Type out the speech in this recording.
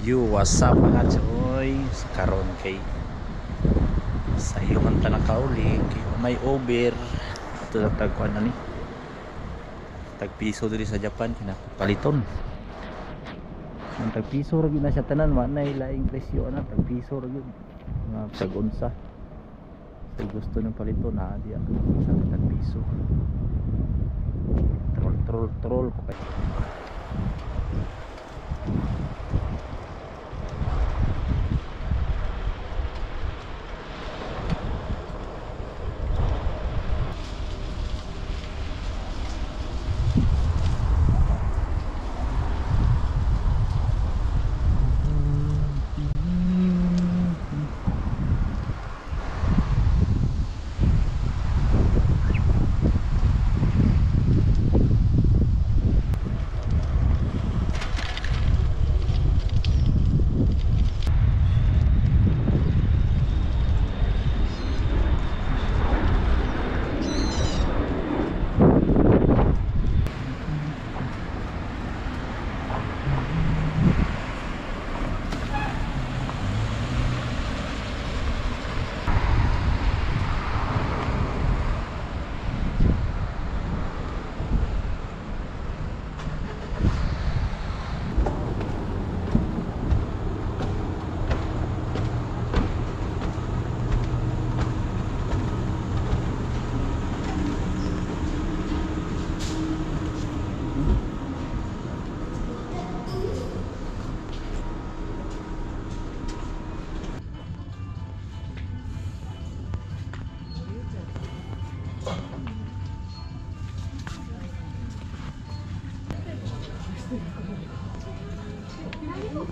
You, what's up mga choy? Sa karon kay sa iyo man ta nakauli kay may over. Ito na tagkuan na ni. Tag piso diri sa Japan kinapaliton ang tag piso ra gyud na siya tanan wa na presyo ana tag piso ra gyud. Mga unsa sa gusto ng paliton na di ako sa tag piso troll troll troll ko kay 何を